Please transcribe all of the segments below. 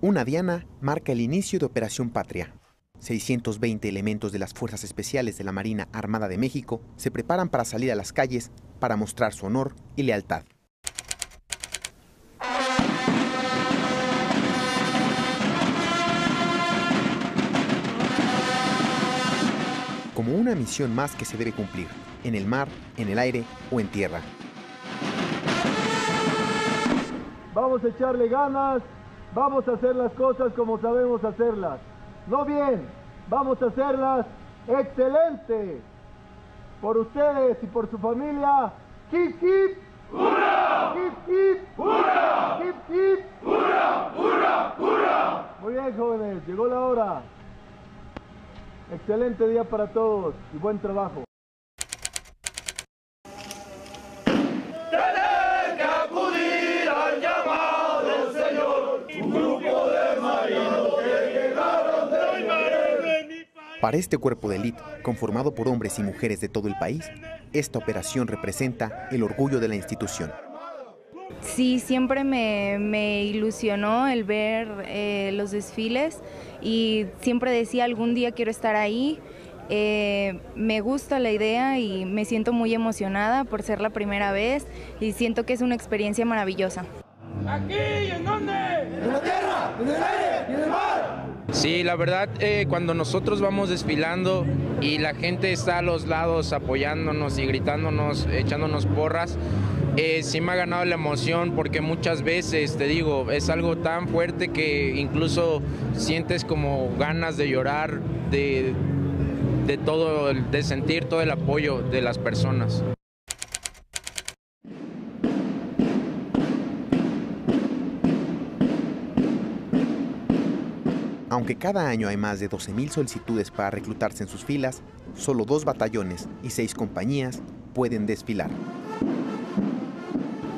Una diana marca el inicio de Operación Patria. 620 elementos de las Fuerzas Especiales de la Marina Armada de México se preparan para salir a las calles para mostrar su honor y lealtad. Una misión más que se debe cumplir, en el mar, en el aire o en tierra. Vamos a echarle ganas, vamos a hacer las cosas como sabemos hacerlas. No bien, vamos a hacerlas excelente. Por ustedes y por su familia, hip hip. ¡Hurra! Hip hip. ¡Hurra! Hip hip. ¡Hurra! ¡Hurra! ¡Hurra! Muy bien, jóvenes, llegó la hora. Excelente día para todos y buen trabajo. Para este cuerpo de élite, conformado por hombres y mujeres de todo el país, esta operación representa el orgullo de la institución. Sí, siempre me, ilusionó el ver eh, los desfiles y siempre decía algún día quiero estar ahí. Eh, me gusta la idea y me siento muy emocionada por ser la primera vez y siento que es una experiencia maravillosa. ¿Aquí? ¿En dónde? En la tierra, en el aire y en el mar. Sí, la verdad, eh, cuando nosotros vamos desfilando y la gente está a los lados apoyándonos y gritándonos, echándonos porras, eh, sí me ha ganado la emoción porque muchas veces, te digo, es algo tan fuerte que incluso sientes como ganas de llorar, de, de todo, de sentir todo el apoyo de las personas. Aunque cada año hay más de 12.000 solicitudes para reclutarse en sus filas, solo dos batallones y seis compañías pueden desfilar.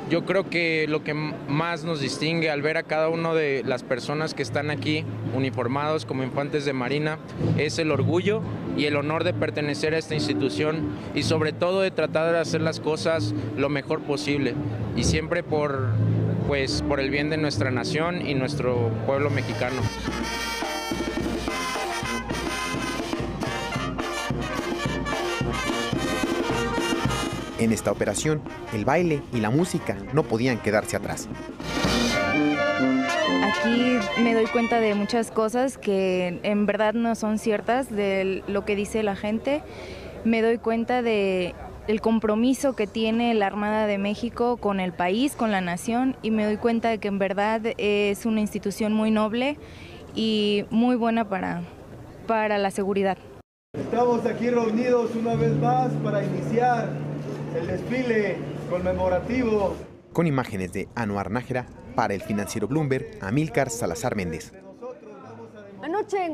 Yo creo que lo que más nos distingue al ver a cada una de las personas que están aquí uniformados como infantes de Marina es el orgullo y el honor de pertenecer a esta institución y sobre todo de tratar de hacer las cosas lo mejor posible y siempre por pues por el bien de nuestra nación y nuestro pueblo mexicano. En esta operación, el baile y la música no podían quedarse atrás. Aquí me doy cuenta de muchas cosas que en verdad no son ciertas de lo que dice la gente. Me doy cuenta de el compromiso que tiene la Armada de México con el país, con la nación, y me doy cuenta de que en verdad es una institución muy noble y muy buena para, para la seguridad. Estamos aquí reunidos una vez más para iniciar el desfile conmemorativo. Con imágenes de Anuar Nájera, para el financiero Bloomberg, Amílcar Salazar Méndez. Anoche en